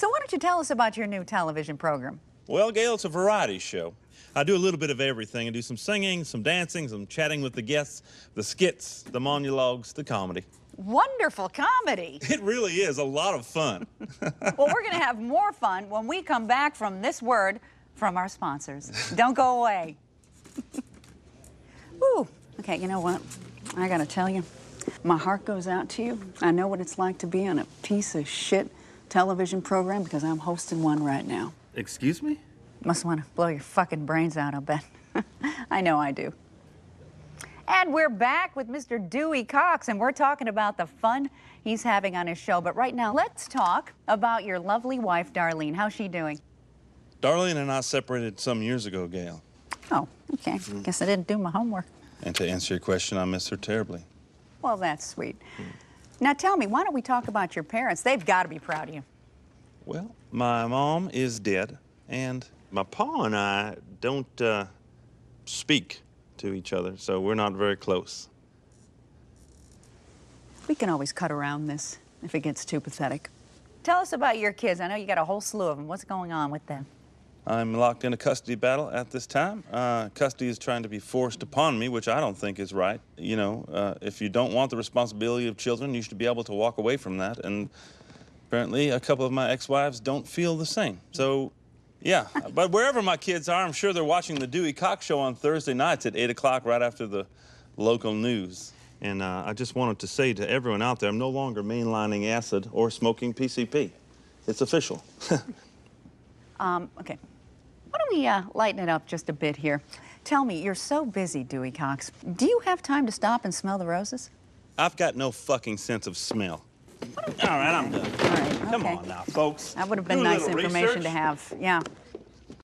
So why don't you tell us about your new television program? Well, Gail, it's a variety show. I do a little bit of everything. I do some singing, some dancing, some chatting with the guests, the skits, the monologues, the comedy. Wonderful comedy. It really is a lot of fun. well, we're going to have more fun when we come back from this word from our sponsors. Don't go away. Ooh, Okay, you know what? I got to tell you, my heart goes out to you. I know what it's like to be on a piece of shit television program because I'm hosting one right now. Excuse me? Must want to blow your fucking brains out, I'll bet. I know I do. And we're back with Mr. Dewey Cox, and we're talking about the fun he's having on his show. But right now, let's talk about your lovely wife, Darlene. How's she doing? Darlene and I separated some years ago, Gail. Oh, okay. Mm. Guess I didn't do my homework. And to answer your question, I miss her terribly. Well, that's sweet. Mm. Now tell me, why don't we talk about your parents? They've got to be proud of you. Well, my mom is dead, and my pa and I don't uh, speak to each other, so we're not very close. We can always cut around this if it gets too pathetic. Tell us about your kids. I know you got a whole slew of them. What's going on with them? I'm locked in a custody battle at this time. Uh, custody is trying to be forced upon me, which I don't think is right. You know, uh, if you don't want the responsibility of children, you should be able to walk away from that. And apparently, a couple of my ex-wives don't feel the same. So yeah, but wherever my kids are, I'm sure they're watching the Dewey Cox Show on Thursday nights at 8 o'clock right after the local news. And uh, I just wanted to say to everyone out there, I'm no longer mainlining acid or smoking PCP. It's official. um, okay. Why don't uh, lighten it up just a bit here? Tell me, you're so busy, Dewey Cox. Do you have time to stop and smell the roses? I've got no fucking sense of smell. All right, I'm done. All right, okay. Come on now, folks. That would have been nice information research. to have. Yeah.